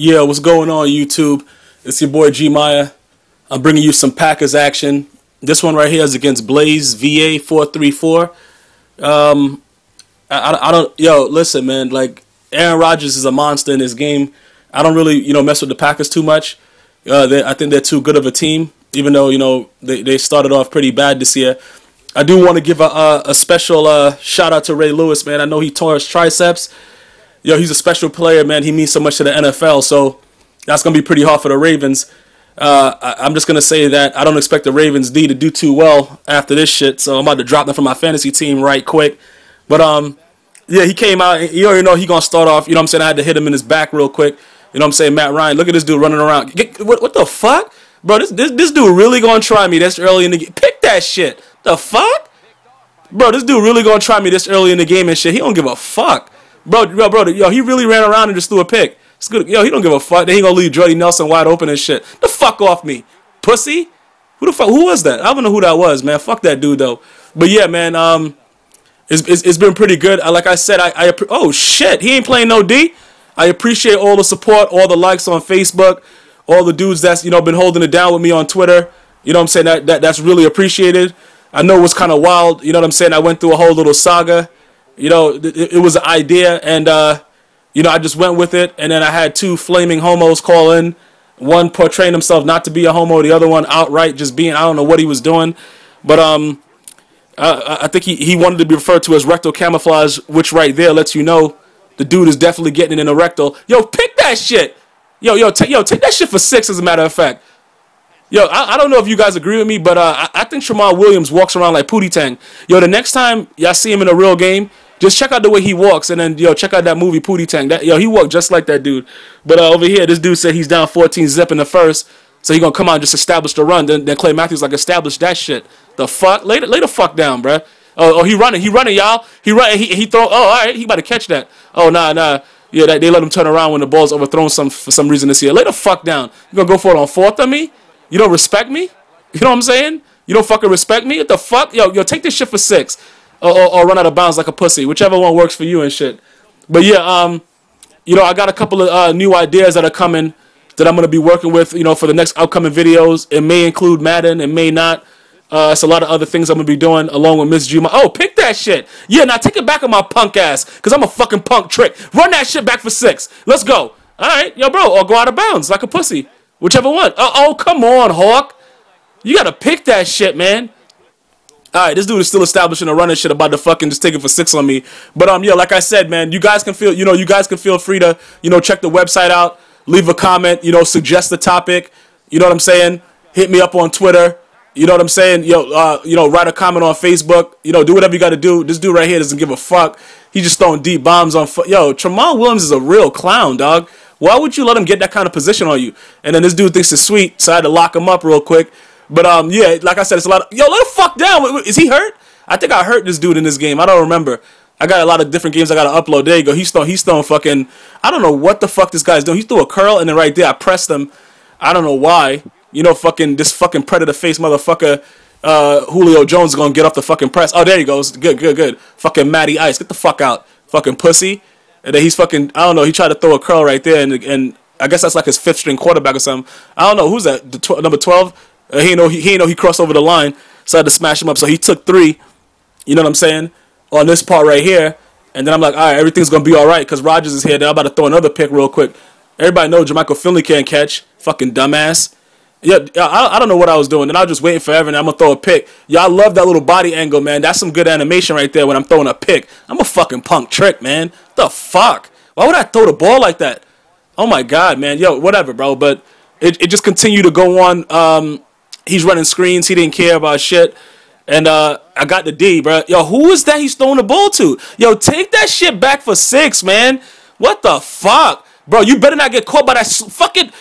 Yeah, what's going on YouTube? It's your boy G Maya. I'm bringing you some Packers action. This one right here is against Blaze VA 434. Um, I, I, don't, yo, listen, man. Like Aaron Rodgers is a monster in this game. I don't really, you know, mess with the Packers too much. Uh, I think they're too good of a team, even though you know they, they started off pretty bad this year. I do want to give a, a, a special uh, shout out to Ray Lewis, man. I know he tore his triceps. Yo, he's a special player, man. He means so much to the NFL, so that's gonna be pretty hard for the Ravens. Uh, I, am just gonna say that I don't expect the Ravens D to do too well after this shit, so I'm about to drop them from my fantasy team right quick. But um, yeah, he came out. You already know he gonna start off. You know what I'm saying? I had to hit him in his back real quick. You know what I'm saying? Matt Ryan, look at this dude running around. Get, what, what the fuck, bro? This, this this dude really gonna try me this early in the game? Pick that shit. The fuck, bro? This dude really gonna try me this early in the game and shit. He don't give a fuck, bro. Bro, bro, yo, he really ran around and just threw a pick. It's good. Yo, he don't give a fuck. Then he gonna leave Jordy Nelson wide open and shit. The fuck off me, pussy. Who the fuck? Who was that? I don't know who that was, man. Fuck that dude though. But yeah, man. Um, it's, it's, it's been pretty good. Like I said, I, I oh shit, he ain't playing no D. I appreciate all the support, all the likes on Facebook, all the dudes that's you know been holding it down with me on Twitter. You know what I'm saying? That, that that's really appreciated. I know it was kind of wild. You know what I'm saying? I went through a whole little saga. You know, it, it was an idea, and uh, you know I just went with it. And then I had two flaming homos call in. One portraying himself not to be a homo, the other one outright just being I don't know what he was doing, but um uh, I think he, he wanted to be referred to as rectal camouflage, which right there lets you know the dude is definitely getting it in a rectal. Yo, pick that shit. Yo, yo, t- yo, take that shit for six. As a matter of fact. Yo, I, I don't know if you guys agree with me, but uh, I, I think Tramon Williams walks around like Pootie Tang. Yo, the next time y'all see him in a real game, just check out the way he walks, and then yo, check out that movie Pootie Tang. That yo, he walked just like that dude. But uh, over here, this dude said he's down 14 zip in the first. So he gonna come out and just establish the run. Then, then Clay Matthews like establish that shit. The fuck? Lay, lay the fuck down, bruh. Oh, oh, he running, he running, y'all. He run, he he throw. Oh, all right, he about to catch that. Oh, nah, nah. Yeah, that, they let him turn around when the ball's overthrown some for some reason this year. Lay the fuck down. You gonna go for it on fourth on me? You don't respect me? You know what I'm saying? You don't fucking respect me? What the fuck? Yo, yo, take this shit for six, or, or, or run out of bounds like a pussy. Whichever one works for you and shit. But yeah, um, you know, I got a couple of uh, new ideas that are coming that I'm to be working with, you know, for the next upcoming videos. It may include Madden, it may not. Uh, it's a lot of other things I'm to be doing along with Miss Juma. Oh, pick that shit. Yeah, now take it back on my punk ass, because I'm a fucking punk trick. Run that shit back for six. Let's go. All right, yo, bro, or go out of bounds like a pussy. Whichever one. Uh, oh, come on, Hawk. You got to pick that shit, man. All right, this dude is still establishing a running shit about the fucking just taking for six on me. But um, yeah, like I said, man, you guys can feel, you know, you guys can feel free to, you know, check the website out leave a comment, you know, suggest the topic. You know what I'm saying? Hit me up on Twitter. You know what I'm saying? Yo, uh, you know, write a comment on Facebook. You know, do whatever you got to do. This dude right here doesn't give a fuck. He just throwing deep bombs on. Fu- Yo, Tramon Williams is a real clown, dog. Why would you let him get that kind of position on you? And then this dude thinks it's sweet, so I had to lock him up real quick. But um, yeah, like I said, it's a lot. Of, yo, let the fuck down. Is he hurt? I think I hurt this dude in this game. I don't remember. I got a lot of different games I got to upload. There you go. He's throwing, he's throwing fucking. I don't know what the fuck this guy's doing. He threw a curl and then right there I pressed him. I don't know why. You know, fucking this fucking predator face motherfucker. Uh, Julio Jones gonna get off the fucking press. Oh, there he goes. Good, good, good. Fucking Matty Ice, get the fuck out. Fucking pussy. And then he's fucking. I don't know. He tried to throw a curl right there, and and I guess that's like his fifth string quarterback or something. I don't know who's that. The tw- number twelve. Uh, he know he, he know he crossed over the line, so I had to smash him up. So he took three. You know what I'm saying? On this part right here, and then I'm like, all right, everything's gonna be all right because Rodgers is here. Then I'm about to throw another pick real quick. Everybody knows Jermichael Finley can't catch. Fucking dumbass. Yeah, I, I don't know what I was doing. And I was just waiting forever, and I'm gonna throw a pick. Y'all love that little body angle, man. That's some good animation right there when I'm throwing a pick. I'm a fucking punk trick, man. the fuck? Why would I throw the ball like that? Oh my god, man. Yo, whatever, bro. But it, it just continued to go on. Um, he's running screens. He didn't care about shit. And uh, I got the D, bro. Yo, who is that he's throwing the ball to? Yo, take that shit back for six, man. What the fuck? Bro, you better not get caught by that fucking...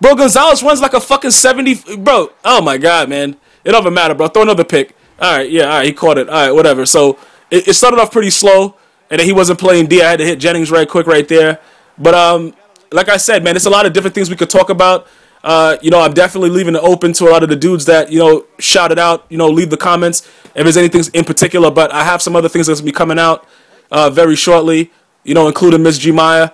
Bro, Gonzalez runs like a fucking 70... Bro, oh my God, man. It doesn't matter, bro. Throw another pick. All right, yeah, all right, he caught it. All right, whatever. So, it, it started off pretty slow, and then he wasn't playing D. I had to hit Jennings right quick right there. But, um, like I said, man, it's a lot of different things we could talk about. Uh, you know, I'm definitely leaving it open to a lot of the dudes that, you know, shout it out, you know, leave the comments if there's anything in particular. But I have some other things that's going to be coming out uh, very shortly, you know, including Miss G Maya.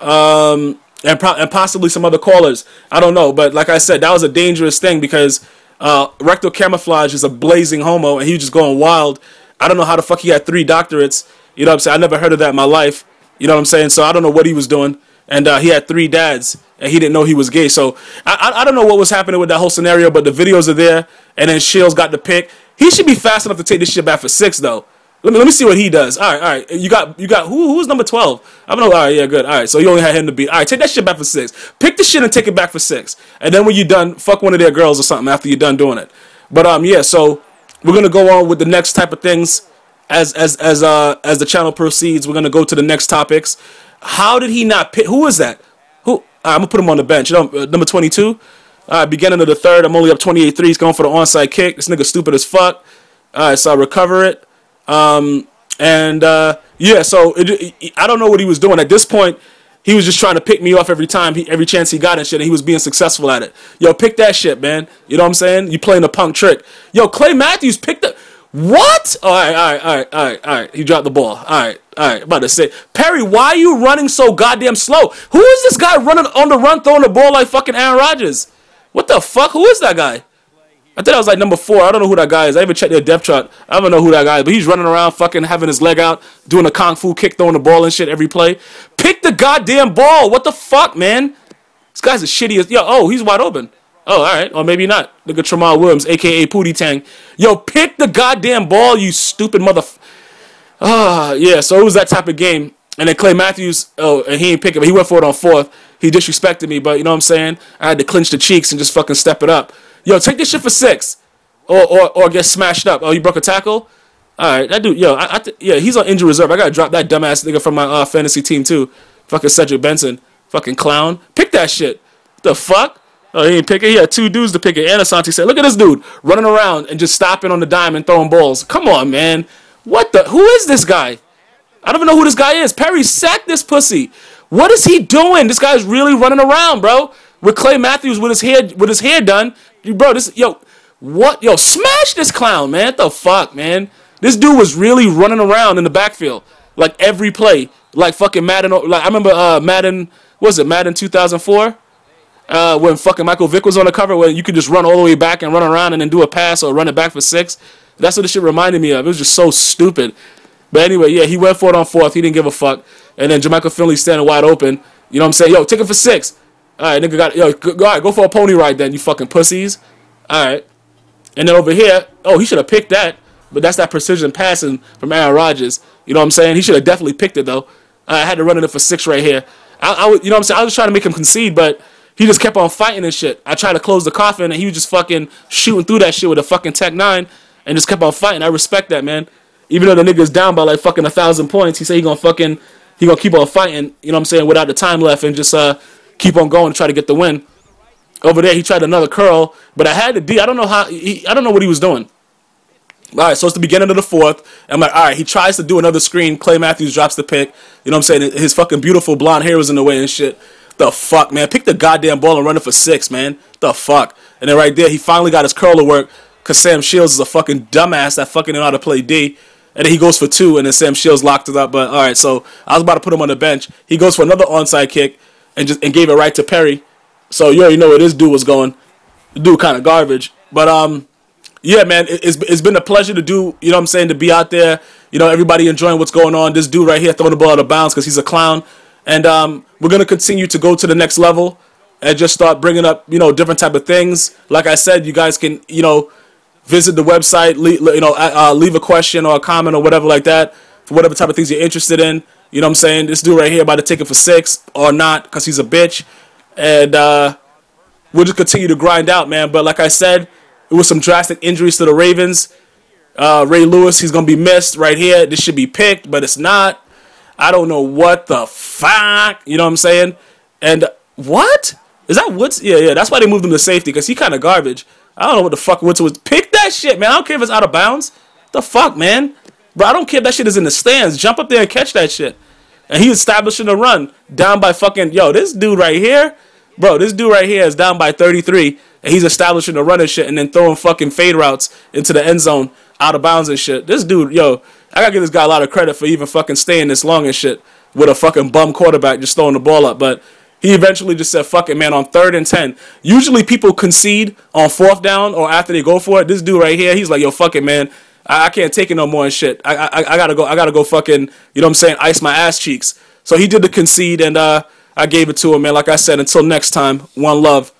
Um, and, pro- and possibly some other callers. I don't know, but like I said, that was a dangerous thing because uh, rectal camouflage is a blazing homo, and he was just going wild. I don't know how the fuck he had three doctorates. You know what I'm saying? I never heard of that in my life. You know what I'm saying? So I don't know what he was doing. And uh, he had three dads, and he didn't know he was gay. So I, I, don't know what was happening with that whole scenario, but the videos are there. And then Shields got the pick. He should be fast enough to take this shit back for six, though. Let me let me see what he does. All right, all right. You got you got who who's number twelve? I don't know. All right, yeah, good. All right, so you only had him to beat. All right, take that shit back for six. Pick the shit and take it back for six. And then when you're done, fuck one of their girls or something after you're done doing it. But um, yeah. So we're gonna go on with the next type of things as as as uh as the channel proceeds. We're gonna go to the next topics. How did he not pick? Who is that? Right, I'm gonna put him on the bench. Uh, number 22. All right, beginning of the third. I'm only up 28-3. He's going for the onside kick. This nigga stupid as fuck. All right, so I recover it. Um, and uh, yeah, so it, it, I don't know what he was doing at this point. He was just trying to pick me off every time, he, every chance he got and shit, and he was being successful at it. Yo, pick that shit, man. You know what I'm saying? You playing a punk trick. Yo, Clay Matthews picked the what? All right, all right, all right, all right, all right. He dropped the ball. All right, all right. About to say, Perry, why are you running so goddamn slow? Who is this guy running on the run, throwing the ball like fucking Aaron Rodgers? What the fuck? Who is that guy? I thought I was like number four. I don't know who that guy is. I even checked their depth chart. I don't know who that guy is, but he's running around, fucking having his leg out, doing a kung fu kick, throwing the ball and shit every play. Pick the goddamn ball. What the fuck, man? This guy's the shittiest. Yo, oh, he's wide open. Oh, all right. Or maybe not. Look at Tramon Williams, aka Pootie Tang. Yo, pick the goddamn ball, you stupid mother. Ah, yeah. So it was that type of game. And then Clay Matthews, oh, and he ain't pick it, but he went for it on fourth. He disrespected me, but you know what I'm saying? I had to clinch the cheeks and just fucking step it up. Yo, take this shit for six, or or, or get smashed up. Oh, you broke a tackle. All right, that dude. Yo, I, I th- yeah, he's on injury reserve. I gotta drop that dumbass nigga from my uh, fantasy team too. Fucking Cedric Benson, fucking clown. Pick that shit. The fuck? Oh, he ain't pick it. He had two dudes to pick it. And Asante said, "Look at this dude running around and just stopping on the dime and throwing balls. Come on, man. What the? Who is this guy? I don't even know who this guy is. Perry sacked this pussy. What is he doing? This guy's really running around, bro. With Clay Matthews with his hair with his hair done, bro. This yo, what yo? Smash this clown, man. What the fuck, man? This dude was really running around in the backfield like every play, like fucking Madden. Like I remember uh, Madden. Was it Madden 2004? Uh, when fucking Michael Vick was on the cover, where you could just run all the way back and run around and then do a pass or run it back for six. That's what this shit reminded me of. It was just so stupid. But anyway, yeah, he went for it on fourth. He didn't give a fuck. And then Jermichael Finley standing wide open. You know what I'm saying? Yo, take it for six. All right, nigga got yo. Go, all right, go for a pony ride then, you fucking pussies. All right. And then over here, oh, he should have picked that. But that's that precision passing from Aaron Rodgers. You know what I'm saying? He should have definitely picked it though. I had to run it for six right here. I, I, you know what I'm saying? I was trying to make him concede, but he just kept on fighting and shit. I tried to close the coffin and he was just fucking shooting through that shit with a fucking Tech 9 and just kept on fighting. I respect that, man. Even though the nigga's down by like fucking a thousand points, he said he gonna fucking, he gonna keep on fighting, you know what I'm saying, without the time left and just uh keep on going to try to get the win. Over there, he tried another curl, but I had to D I don't know how, he, I don't know what he was doing. All right, so it's the beginning of the fourth. I'm like, all right, he tries to do another screen. Clay Matthews drops the pick. You know what I'm saying? His fucking beautiful blonde hair was in the way and shit. The fuck, man? Pick the goddamn ball and run it for six, man. The fuck? And then right there, he finally got his curl to work because Sam Shields is a fucking dumbass that fucking know how to play D. And then he goes for two, and then Sam Shields locked it up. But all right, so I was about to put him on the bench. He goes for another onside kick and just and gave it right to Perry. So you already know where this dude was going. Dude kind of garbage. But um, yeah, man, it's it's been a pleasure to do. You know what I'm saying to be out there. You know, everybody enjoying what's going on. This dude right here throwing the ball out of bounds because he's a clown. And um, we're going to continue to go to the next level and just start bringing up, you know, different type of things. Like I said, you guys can, you know, visit the website, leave, you know, uh, leave a question or a comment or whatever like that for whatever type of things you're interested in. You know what I'm saying? This dude right here about to take it for six or not because he's a bitch. And uh, we'll just continue to grind out, man. But like I said, it was some drastic injuries to the Ravens. Uh, Ray Lewis, he's going to be missed right here. This should be picked, but it's not. I don't know what the fuck. You know what I'm saying? And what? Is that Woods? Yeah, yeah. That's why they moved him to safety because he kind of garbage. I don't know what the fuck Woods was. Pick that shit, man. I don't care if it's out of bounds. The fuck, man. Bro, I don't care if that shit is in the stands. Jump up there and catch that shit. And he's establishing a run down by fucking yo. This dude right here, bro. This dude right here is down by 33, and he's establishing a run and shit, and then throwing fucking fade routes into the end zone out of bounds and shit. This dude, yo, I gotta give this guy a lot of credit for even fucking staying this long and shit with a fucking bum quarterback just throwing the ball up. But He eventually just said, "Fuck it, man." On third and ten, usually people concede on fourth down or after they go for it. This dude right here, he's like, "Yo, fuck it, man. I, I can't take it no more and shit. I, I I gotta go. I gotta go. Fucking, you know what I'm saying? Ice my ass cheeks." So he did the concede, and uh, I gave it to him, man. Like I said, until next time, one love.